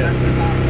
やつが。